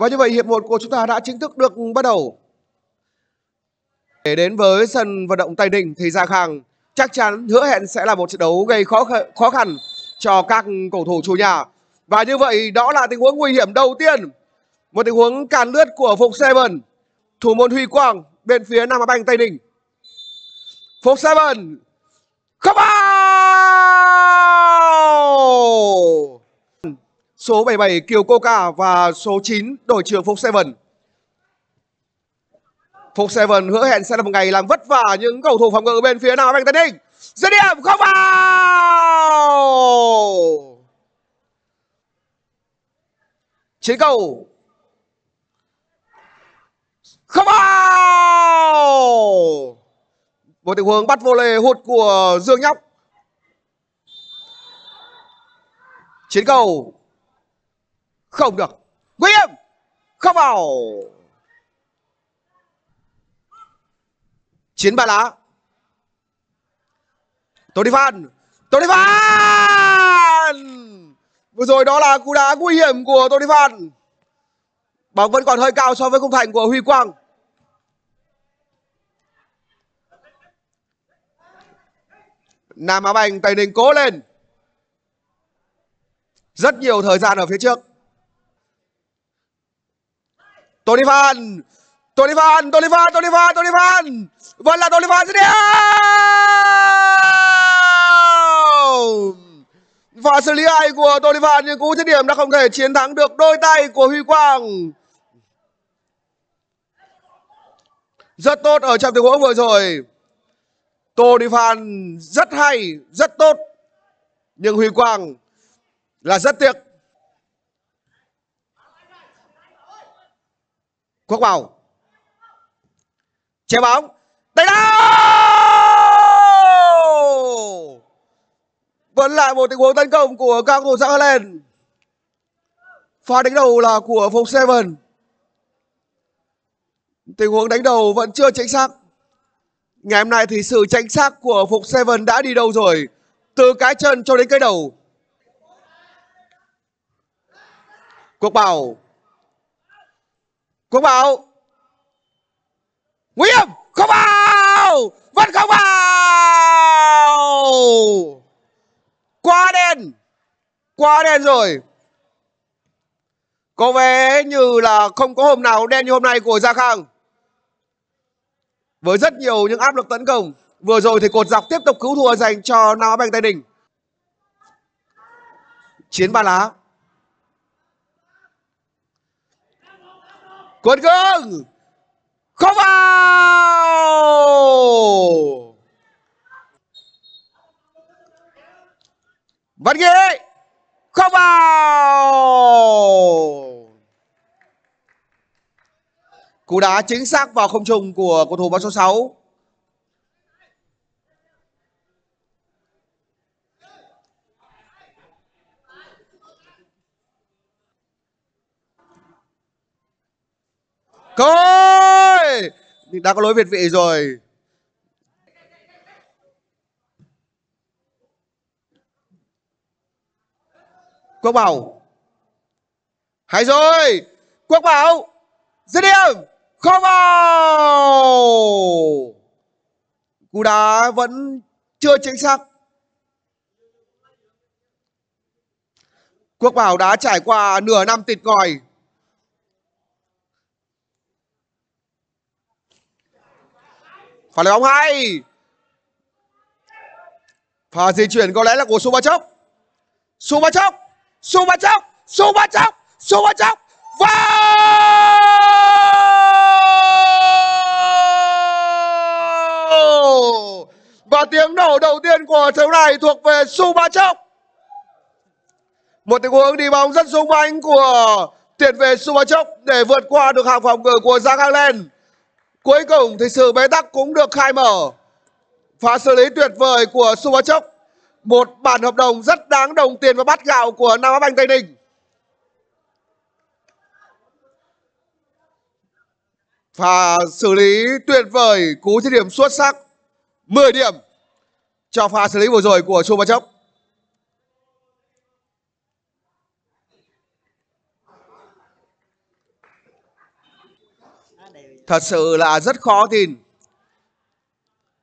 Và như vậy hiệp 1 của chúng ta đã chính thức được bắt đầu. Để đến với sân vận động Tây Ninh thì Gia Khang chắc chắn hứa hẹn sẽ là một trận đấu gây khó khó khăn cho các cầu thủ chủ nhà. Và như vậy đó là tình huống nguy hiểm đầu tiên. Một tình huống càn lướt của Phục Seven. Thủ môn Huy Quang bên phía Nam Á Banh Tây Ninh. Phục Seven. Không vào! Số 77 Kiều Coca và số 9 đội trưởng Phục Seven. Phục Seven hứa hẹn sẽ là một ngày làm vất vả những cầu thủ phòng ngự bên phía nào Mạnh Tấn Ninh. Dứt điểm, không vào. Chiến cầu không vào. Một tình huống bắt vô lề hụt của Dương Nhóc. Chiến cầu không được. Nguy hiểm không vào. Chiến ba lá. Tony Phan. Tony Phan. Vừa rồi đó là cú đá nguy hiểm của Tony Phan. Bóng vẫn còn hơi cao so với khung thành của Huy Quang. Nam Á Banh Tây Ninh cố lên. Rất nhiều thời gian ở phía trước. Tony Phan. Tony Phan, Tony Phan, Tony Phan, Tony Phan. Vẫn là Tony Phan dứt điểm. Và xử lý hay của Tony Phan nhưng cú dứt điểm đã không thể chiến thắng được đôi tay của Huy Quang. Rất tốt ở trong tình huống vừa rồi. Tony Phan rất hay, rất tốt. Nhưng Huy Quang là rất tiếc. Quốc Bảo. chém bóng. Đánh đâu! Vẫn lại một tình huống tấn công của các cầu thủ lên. Pha đánh đầu là của Phục Seven. Tình huống đánh đầu vẫn chưa chính xác. Ngày hôm nay thì sự chính xác của Phục Seven đã đi đâu rồi? Từ cái chân cho đến cái đầu. Quốc Bảo. Quốc Bảo. Nguy hiểm. Không vào. Vẫn không vào. Quá đen. Quá đen rồi. Có vẻ như là không có hôm nào đen như hôm nay của Gia Khang với rất nhiều những áp lực tấn công. Vừa rồi thì cột dọc tiếp tục cứu thua dành cho Nam Á Banh Tây Đình Chiến ba lá. Quân cương. Không vào. Văn Nghĩa. Không vào. Cú đá chính xác vào không trung của cầu thủ báo số 6. Coi! Đã có lối việt vị rồi. Quốc Bảo. Hay rồi. Quốc Bảo. Dứt điểm không vào cú đá vẫn chưa chính xác quốc bảo đã trải qua nửa năm tịt ngòi Phản lấy bóng hay pha di chuyển có lẽ là của su ba chốc su ba chốc chốc chốc chốc vào Và tiếng nổ đầu tiên của trận này thuộc về Su Chốc. Một tình huống đi bóng rất sung mãnh của tiền vệ Su Chốc để vượt qua được hàng phòng ngự của Giang Hang Lên. Cuối cùng thì sự bế tắc cũng được khai mở. Pha xử lý tuyệt vời của Su Một bản hợp đồng rất đáng đồng tiền và bát gạo của Nam Á Banh Tây Ninh. và xử lý tuyệt vời, cú dứt điểm xuất sắc. 10 điểm cho pha xử lý vừa rồi của Chu Thật sự là rất khó tin.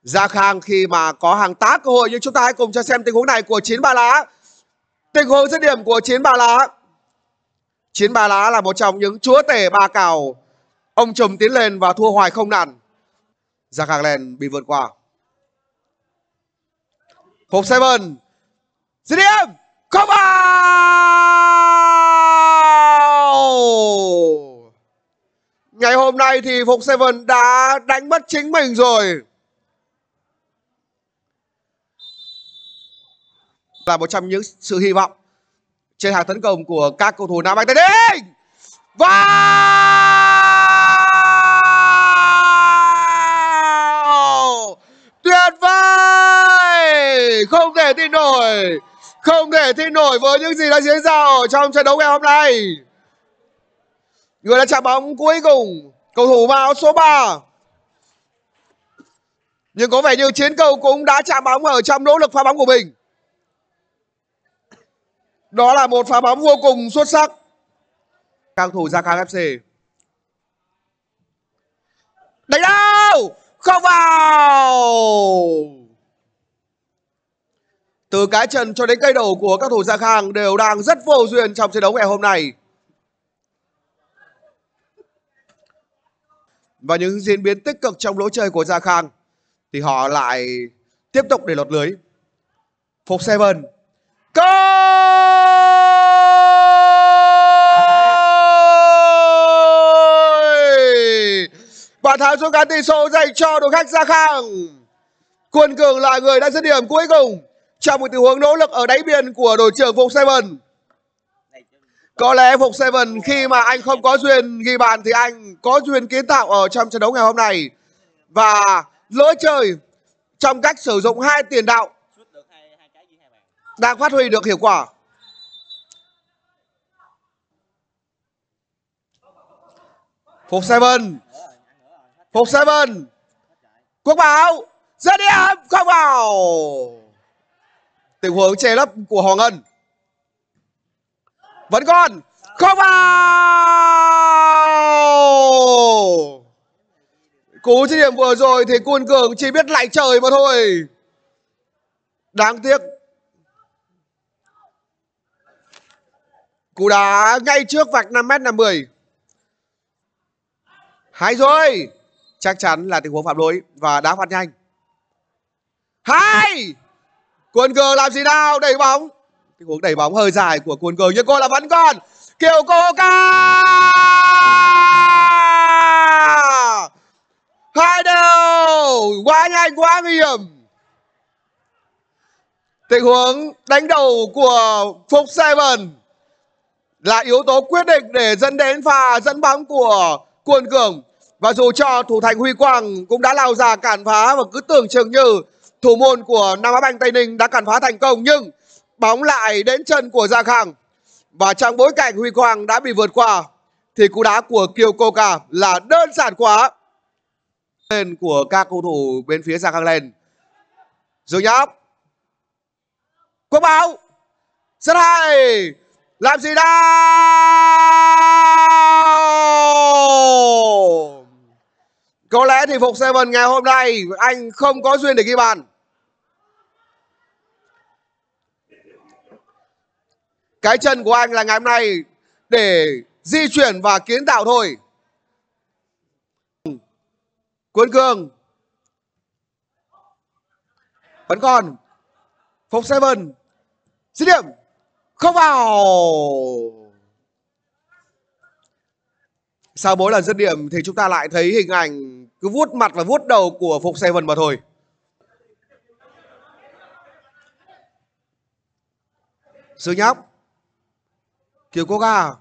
Gia Khang khi mà có hàng tá cơ hội, nhưng chúng ta hãy cùng cho xem tình huống này của Chiến Ba Lá. Tình huống dứt điểm của Chiến Ba Lá. Chiến Ba Lá là một trong những chúa tể ba cào. Ông trùm tiến lên và thua hoài không nản. Gia Khang lên bị vượt qua. Phục Seven. Dứt điểm. Không vào. Ngày hôm nay thì Phục Seven đã đánh mất chính mình rồi. là một trong những sự hy vọng trên hàng tấn công của các cầu thủ Nam Anh Tây Ninh. Và tuyệt vời không thể tin nổi không thể tin nổi với những gì đã diễn ra ở trong trận đấu ngày hôm nay người đã chạm bóng cuối cùng cầu thủ vào số 3 nhưng có vẻ như chiến cầu cũng đã chạm bóng ở trong nỗ lực phá bóng của mình đó là một pha bóng vô cùng xuất sắc. Các thủ Gia Khang FC. Đánh đâu? Không vào. Từ cái chân cho đến cây đầu của các thủ Gia Khang đều đang rất vô duyên trong trận đấu ngày hôm nay. Và những diễn biến tích cực trong lối chơi của Gia Khang, thì họ lại tiếp tục để lọt lưới. Phục Seven. go Bàn thắng số gắn tỷ số dành cho đội khách Gia Khang. Quân Cường là người đã dứt điểm cuối cùng trong một tình huống nỗ lực ở đáy biên của đội trưởng Phục Seven. Có lẽ Phục Seven khi mà anh không có duyên ghi bàn thì anh có duyên kiến tạo ở trong trận đấu ngày hôm nay. Và lỗi chơi trong cách sử dụng hai tiền đạo đang phát huy được hiệu quả. Phục Seven Phục Seven, Quốc Bảo, Dứt điểm, Không vào Tình huống che lấp của Hoàng Ngân vẫn còn. Không vào! Cú dứt điểm vừa rồi thì Quân Cường chỉ biết lại trời mà thôi. Đáng tiếc. Cú đá ngay trước vạch 5m50 Hay rồi! Chắc chắn là tình huống phạm lỗi và đá phạt nhanh. Hai quân cường làm gì nào? Đẩy bóng tình huống đẩy bóng hơi dài của quân cờ nhưng cô là vẫn còn. Kiều cô ca! Hai đều! Quá nhanh, quá nguy hiểm. Tình huống đánh đầu của Phúc Seven là yếu tố quyết định để dẫn đến pha dẫn bóng của Quân Cường. Và dù cho thủ thành Huy Quang cũng đã lao ra cản phá và cứ tưởng chừng như thủ môn của Nam Á Banh Tây Ninh đã cản phá thành công, nhưng bóng lại đến chân của Gia Khang. Và trong bối cảnh Huy Quang đã bị vượt qua, thì cú đá của Kiều Coca là đơn giản quá. Lên của các cầu thủ bên phía Gia Khang lên. Dương Nhóc. Quốc báo Rất hay. Làm gì đâu có lẽ thì Phục Seven ngày hôm nay, anh không có duyên để ghi bàn. Cái chân của anh là ngày hôm nay để di chuyển và kiến tạo thôi. Quân Cường. Vẫn còn. Phục Seven. Dứt điểm. Không vào. Sau mỗi lần dứt điểm thì chúng ta lại thấy hình ảnh cứ vuốt mặt và vuốt đầu của Phục Seven mà thôi. Sư Nhóc Kiều Quốc Hà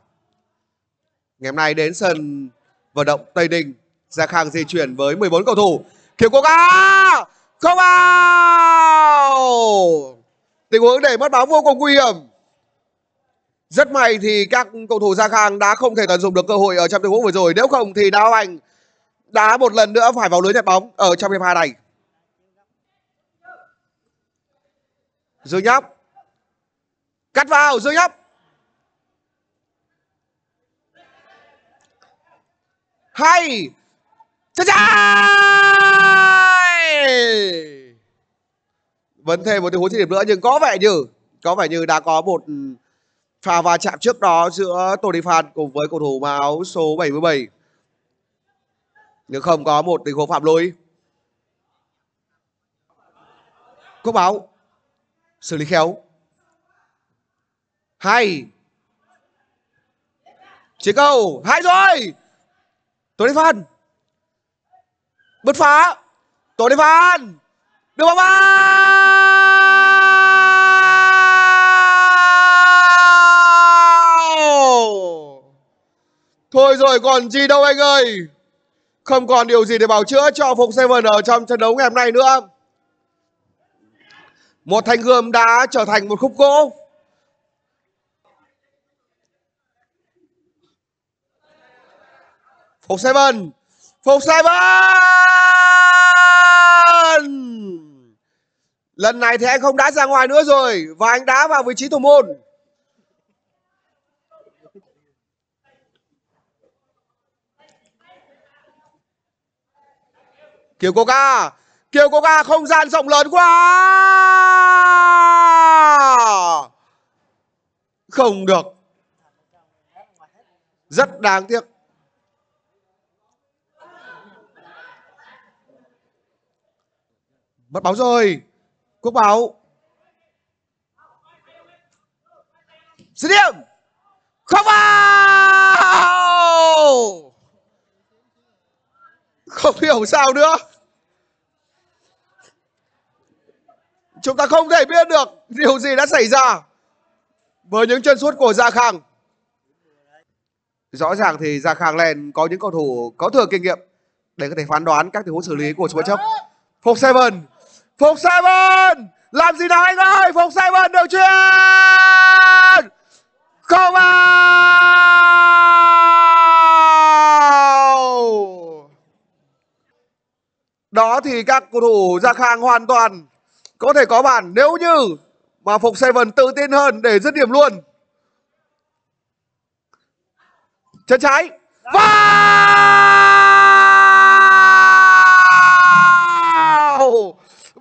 Ngày hôm nay đến sân vận động Tây Ninh, Gia Khang di chuyển với 14 cầu thủ Kiều Quốc Hà Không vào Tình huống để mất bóng vô cùng nguy hiểm rất may thì các cầu thủ Gia Khang đã không thể tận dụng được cơ hội ở trong tình huống vừa rồi. Nếu không thì Đào Anh đã một lần nữa phải vào lưới nhặt bóng ở trong hiệp hai này. Dương Nhóc. Cắt vào Dương Nhóc. Hay. chơi chơi. Vẫn thêm một tình huống điểm nữa, nhưng có vẻ như, có vẻ như đã có một ừ, pha va chạm trước đó giữa Tony Phan cùng với cầu thủ áo số 77 nhưng không có một tình huống phạm lỗi. Cúp báo xử lý khéo. Hay! Chỉ câu hai rồi! Tony Phan. Bứt phá. Tony Phan. Đưa bóng Thôi rồi, còn gì đâu anh ơi. Không còn điều gì để bảo chữa cho Phục Seven ở trong trận đấu ngày hôm nay nữa. Một thanh gươm đã trở thành một khúc gỗ. Phục Seven Phục Seven Lần này thì anh không đá ra ngoài nữa rồi, Và anh đá vào vị trí thủ môn. Kiều Coca Kiều Coca không gian rộng lớn quá! Không được. Rất đáng tiếc. Mất bóng rồi. Quốc Bảo. Dứt điểm. Không vào. Không hiểu sao nữa. Chúng ta không thể biết được điều gì đã xảy ra với những chân sút của Gia Khang. Rõ ràng thì Gia Khang lên có những cầu thủ có thừa kinh nghiệm để có thể phán đoán các tình huống xử lý của Super chấp. Phục Seven, Phục Seven, làm gì nào anh ơi? Phục Seven được chuyền, không vào. Đó thì các cầu thủ Gia Khang hoàn toàn có thể có bàn nếu như mà Phục Seven tự tin hơn để dứt điểm luôn. Chân trái. Wow!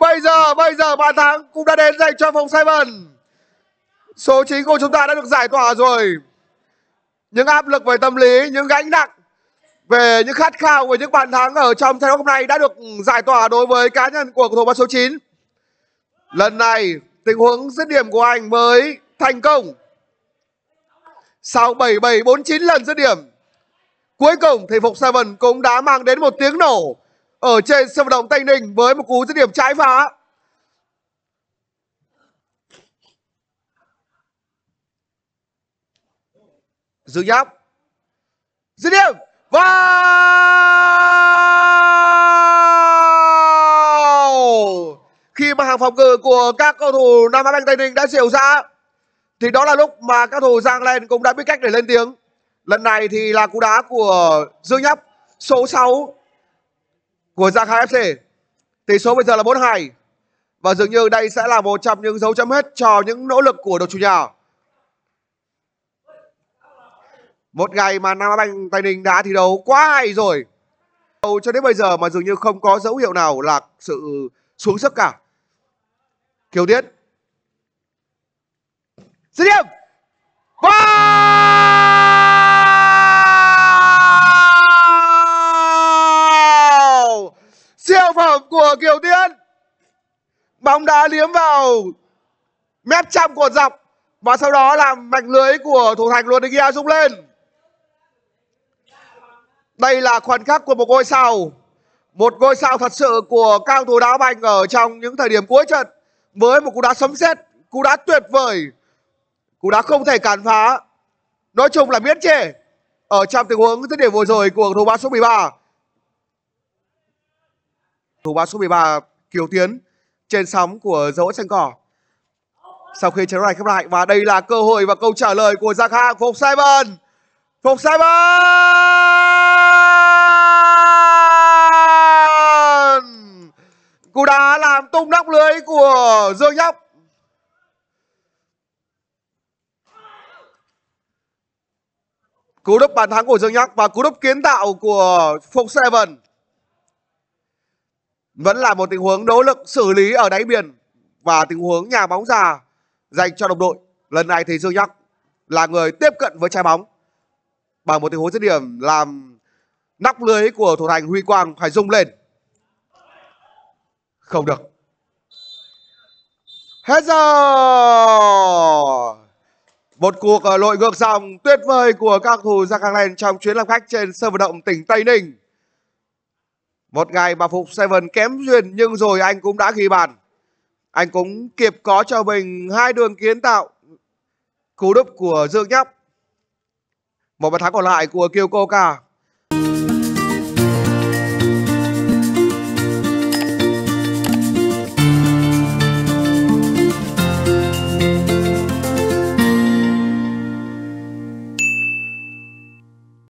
Bây giờ, bây giờ bàn thắng cũng đã đến dành cho phòng Seven. Số 9 của chúng ta đã được giải tỏa rồi. Những áp lực về tâm lý, những gánh nặng về những khát khao về những bàn thắng ở trong trận đấu hôm nay đã được giải tỏa đối với cá nhân của cầu thủ số 9. Lần này tình huống dứt điểm của anh mới thành công. Sau 7749 lần dứt điểm, cuối cùng thì Phục Seven cũng đã mang đến một tiếng nổ ở trên sân vận động Tây Ninh với một cú dứt điểm trái phá. Dương Nháp dứt điểm và khi mà hàng phòng ngự của các cầu thủ Nam Á Banh, Tây Ninh đã xỉu ra, thì đó là lúc mà các thủ Giang Lên cũng đã biết cách để lên tiếng. Lần này thì là cú đá của Dương Nhấp số 6 của dạng HFC. FC. Tỷ số bây giờ là 4-2. Và dường như đây sẽ là một trong những dấu chấm hết cho những nỗ lực của đội chủ nhà. Một ngày mà Nam Á Banh, Tây Ninh đã thi đấu quá hay rồi. Cho đến bây giờ mà dường như không có dấu hiệu nào là sự xuống sức cả. Kiều Tiến Bóng đá liếm vào Mép trăm cột dọc Và sau đó làm mảnh lưới của thủ thành Luân Gia rung lên Đây là khoảnh khắc của một ngôi sao Một ngôi sao thật sự của cao thủ đá banh ở trong những thời điểm cuối trận với một cú đá sấm sét, cú đá tuyệt vời, cú đá không thể cản phá. Nói chung là miễn chê ở trong tình huống dứt điểm vừa rồi của thủ ba số 13. Thủ ba số 13 Kiều Tiến trên sóng của dấu xanh cỏ. Sau khi trận đấu này khép lại, và đây là cơ hội và câu trả lời của Giang Hạng Phục Simon. Phục Simon cú đá làm tung nóc lưới của dương nhóc cú đúp bàn thắng của dương nhóc và cú đúp kiến tạo của phục seven vẫn là một tình huống nỗ lực xử lý ở đáy biển và tình huống nhà bóng già dành cho đồng đội. Lần này thì dương nhắc là người tiếp cận với trái bóng bằng một tình huống dứt điểm làm nóc lưới của thủ thành huy quang phải rung lên. Không được. Hết giờ! Một cuộc ờ, lội ngược dòng tuyệt vời của các thủ Giang Khang Lên trong chuyến làm khách trên sân vận động tỉnh Tây Ninh một ngày mà phục Seven kém duyên, nhưng rồi anh cũng đã ghi bàn. Anh cũng kịp có cho mình hai đường kiến tạo, cú đúp của Dương Nhóc. Một bàn thắng còn lại của Kiều Cô Ca